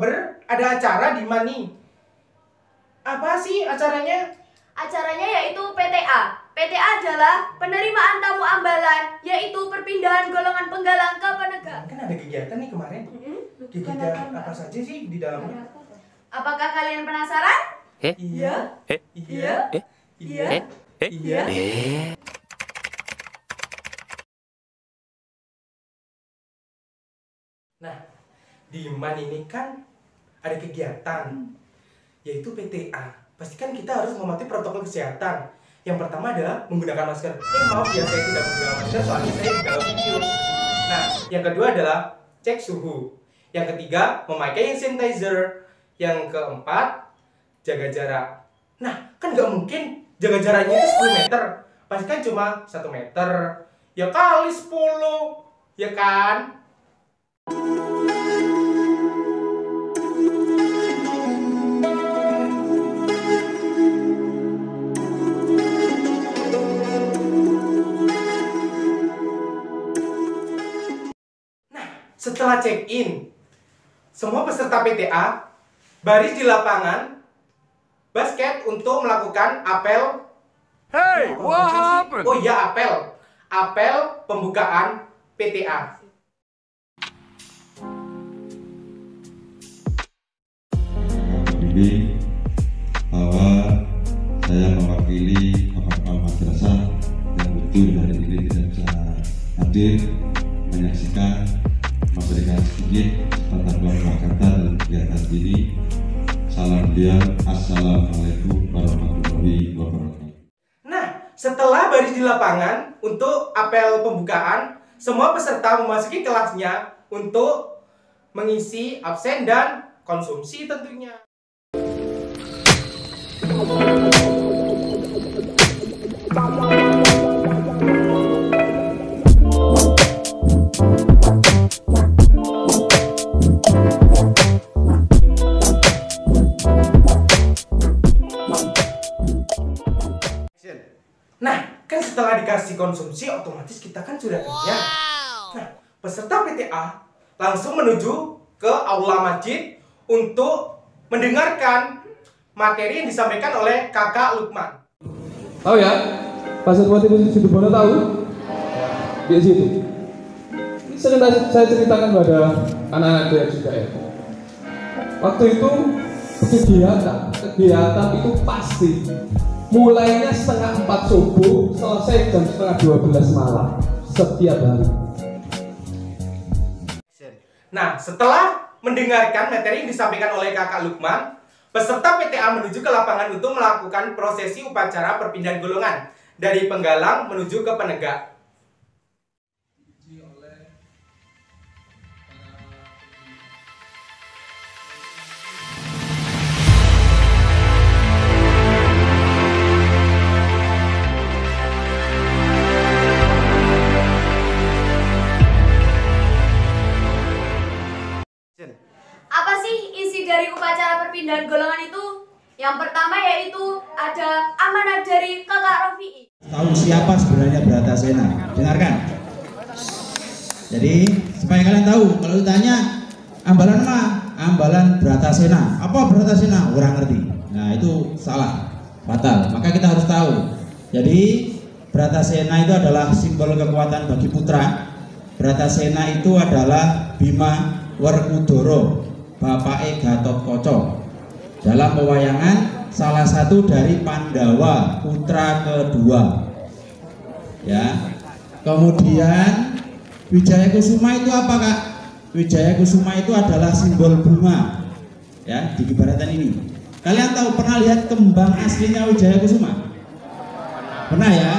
Oktober ada acara di Mani. Apa sih acaranya? Acaranya yaitu PTA. PTA adalah penerimaan tamu ambalan, yaitu perpindahan golongan penggalang ke penegak. Kan ada kegiatan nih kemarin. Kegiatan apa saja sih di dalamnya? Apakah kalian penasaran? Iya. Eh? Iya. Eh? Iya. Eh? Eh? Iya. Eh? Nah, di MAN ini kan ada kegiatan yaitu PTA. Pastikan kita harus mematuhi protokol kesehatan. Yang pertama adalah menggunakan masker. Eh maaf ya saya tidak menggunakan masker soalnya saya di dalam video. Nah, yang kedua adalah cek suhu. Yang ketiga memakai hand sanitizer. Yang keempat jaga jarak. Nah, kan nggak mungkin jaga jaraknya itu 10 meter. Pastikan cuma 1 meter. Ya kali 10. Ya kan? Setelah check-in, semua peserta PTA baris di lapangan basket untuk melakukan apel. Hey, what happened? Oh iya, apel. Apel pembukaan PTA. ini bahwa saya mewakili kapal madrasah yang betul hari ini tidak bisa hadir Dia, Assalamualaikum warahmatullahi wabarakatuh. Nah, setelah baris di lapangan untuk apel pembukaan, semua peserta memasuki kelasnya untuk mengisi absen dan konsumsi tentunya. Konsumsi otomatis kita kan sudah kenyang. Nah, peserta PTA langsung menuju ke aula masjid untuk mendengarkan materi yang disampaikan oleh kakak Lukman. Tahu ya? Pasar Wati Situ Bono tahu? Di situ. Ini saya ceritakan pada anak-anak dia juga ya. Waktu itu kegiatan, kegiatan itu pasti mulainya setengah empat subuh, selesai jam setengah dua belas malam setiap hari. Nah, setelah mendengarkan materi yang disampaikan oleh kakak Lukman, peserta PTA menuju ke lapangan untuk melakukan prosesi upacara perpindahan golongan dari penggalang menuju ke penegak. Perpindahan golongan itu? Yang pertama yaitu ada amanat dari kakak Rafi'i. tahu siapa sebenarnya Bratasena. Dengarkan. Jadi supaya kalian tahu kalau ditanya ambalan mah ambalan Bratasena. Apa Bratasena? Orang ngerti. Nah itu salah, fatal. Maka kita harus tahu. Jadi Bratasena itu adalah simbol kekuatan bagi putra. Bratasena itu adalah Bima Werkudara, Bapak Gatot Koco. Dalam pewayangan salah satu dari Pandawa putra kedua. Ya. Kemudian Wijaya Kusuma itu apa kak? Wijaya Kusuma itu adalah simbol bunga. Ya, di kibaratan ini. Kalian tahu pernah lihat kembang aslinya Wijaya Kusuma? Pernah ya?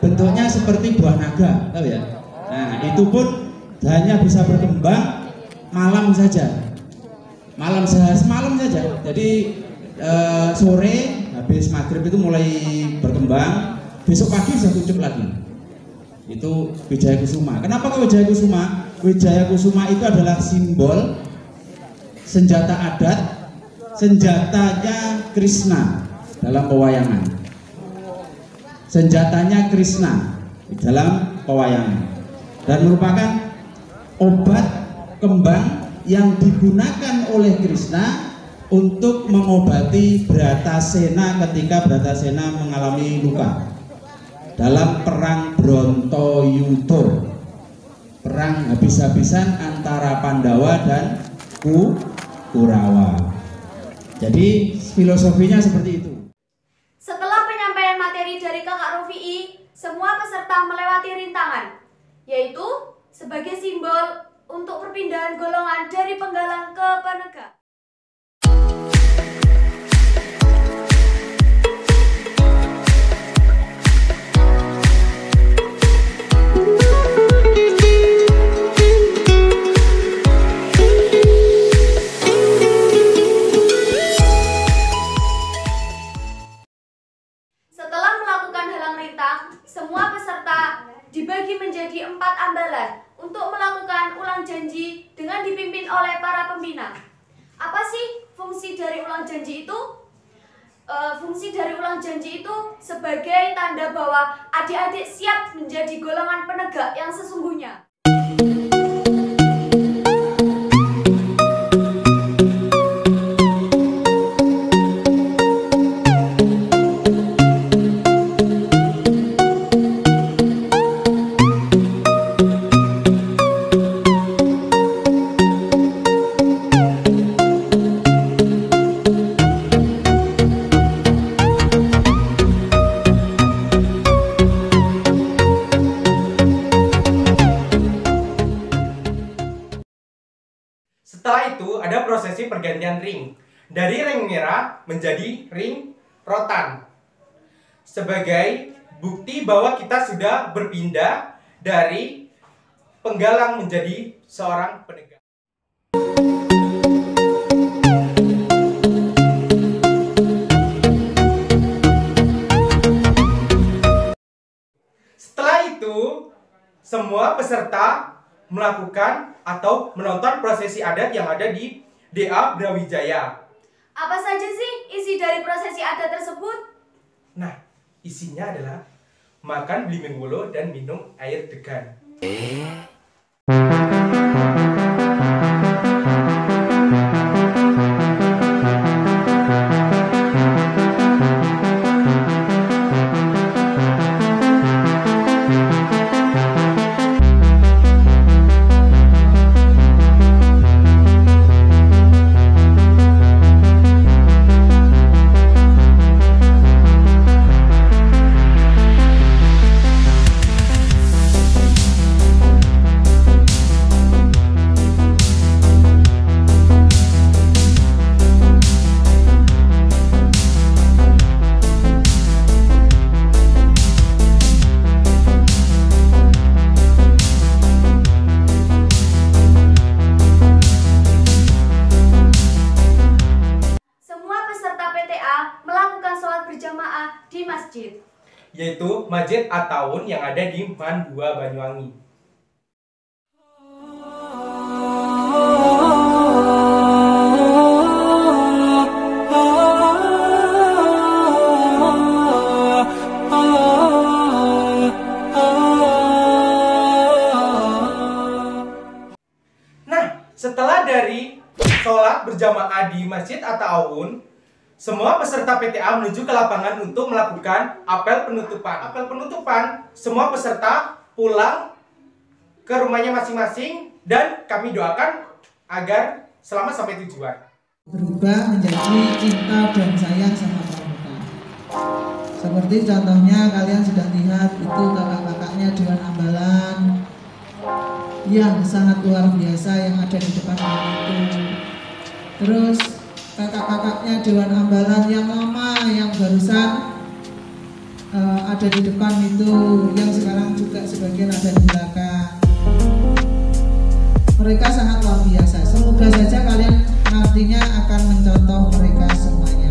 Bentuknya seperti buah naga, tahu ya? Nah, itu pun hanya bisa berkembang malam saja malam semalam saja. Jadi eh, sore habis maghrib itu mulai berkembang. Besok pagi bisa tutup lagi. Itu Wijaya Kusuma. Kenapa kok Wijaya Kusuma? Wijaya Kusuma itu adalah simbol senjata adat senjatanya Krishna dalam pewayangan. Senjatanya Krishna dalam pewayangan. Dan merupakan obat kembang yang digunakan oleh Krishna untuk mengobati Bratasena ketika Bratasena mengalami luka. Dalam perang Brontoyudo perang habis-habisan antara Pandawa dan Ku Kurawa. Jadi filosofinya seperti itu. Setelah penyampaian materi dari Kakak Rufi'i, semua peserta melewati rintangan, yaitu sebagai simbol untuk perpindahan golongan dari penggalang ke penegak. Golongan penegak yang sesungguhnya. Prosesi pergantian ring. Dari ring merah menjadi ring rotan. Sebagai bukti bahwa kita sudah berpindah dari penggalang menjadi seorang penegak. Itu, semua peserta melakukan atau menonton prosesi adat yang ada di DA Brawijaya. Apa saja sih isi dari prosesi adat tersebut? Nah, isinya adalah makan belimbing wolo dan minum air degan. Semua masjid. Yaitu Masjid Ataun yang ada di Mandua Banyuwangi. Nah, setelah dari sholat berjamaah di Masjid At-Ta'awun, semua peserta PTA menuju ke lapangan untuk melakukan apel penutupan. Apel penutupan, semua peserta pulang ke rumahnya masing-masing dan kami doakan agar selamat sampai tujuan. berubah menjadi cinta dan sayang sama pramuka. Seperti contohnya kalian sudah lihat itu kakak-kakaknya Dewan Ambalan yang sangat luar biasa yang ada di depan itu. Terus kakak-kakaknya Dewan Ambalan yang lama yang barusan eh, ada di depan itu yang sekarang juga sebagian ada di belakang mereka sangat luar biasa. Semoga saja kalian nantinya akan mencontoh mereka semuanya.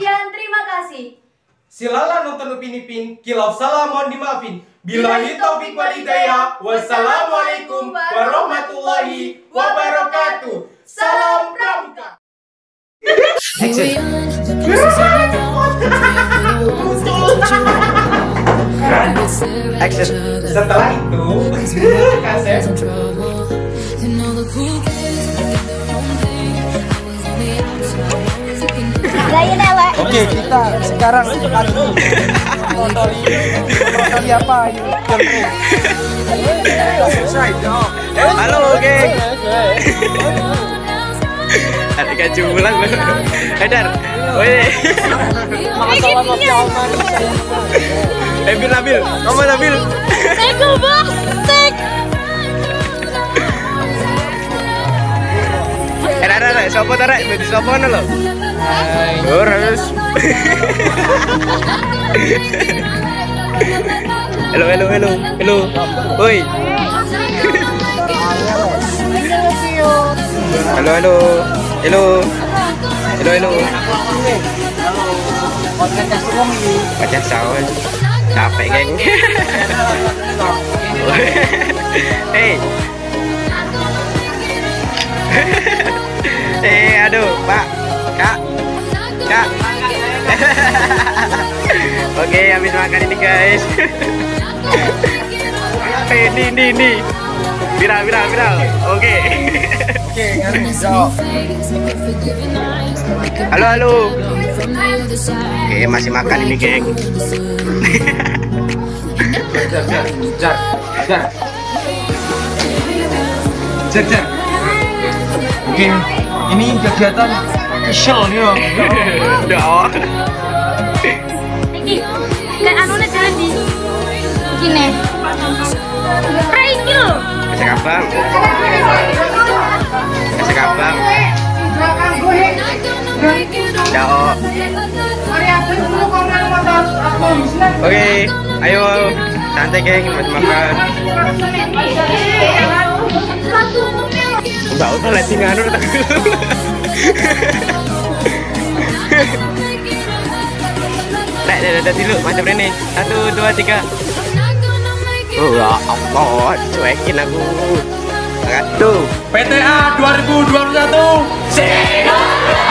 Sekian, terima kasih. Silalah nonton Upin Ipin. Kilau salam mohon dimaafin. Bilahi taufik wal hidayah. Wassalamualaikum warahmatullahi wabarakatuh. Salam Pramuka. Action. Setelah itu, kaset Oke, kita sekarang apa Selesai. Halo, geng. Ada kaculan. Edar. Woi. Masalah. Eh, Bil Nabil. Kamu Nabil. Eh, ada ada, sopo ta rek? Di sopo ngono lho. Harus. Halo, halo, halo, halo. Woi. Halo, halo. Halo. Halo, halo. Baca sawah. Capek, geng. Hei. Eh, aduh, Pak. Kak. Kak. Oke, habis makan ini, guys. Eh, ini, ini, ini. Viral, viral, viral. Oke. Oke, Halo, halo. Oke, masih makan ini, geng. Jar, jar, jar, jar. Jar, jar. Oke, ini kegiatan kesel ya. Doa. Iki, kayak anu nih jalan di gini. Rai. Kasih kabar. Kasih kabar. Doa. Oke, ayo santai geng, masih makan. Enggak usah lihat tinggal anu tak. Dah dah dulu macam ini. Satu, dua, tiga. Oh ya Allah, cuekin aku. Satu. PTA 2021. Wes.